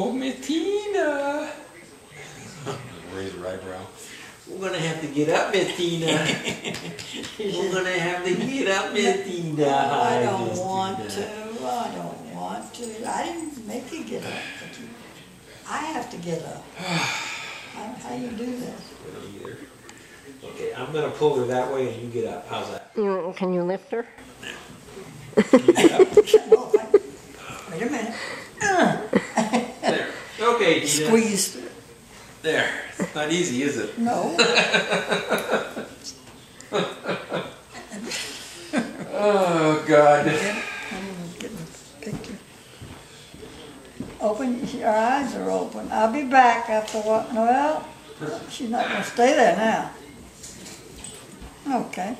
Oh, Miss Raise her eyebrow. We're gonna have to get up, Miss We're gonna have to get up, Miss Tina. I don't Miss want Tina. to, I don't want to. I didn't make you get up. I have to get up. How, how you do that? Either. Okay, I'm gonna pull her that way and you get up. How's that? You- Can you lift her? No, I- Wait a minute. There. Okay, Tina. Squeezed. There. It's not easy, is it? No. Oh, God. I'm getting a picture. Open, your eyes are open. I'll be back after what, well, she's not gonna stay there now. Okay.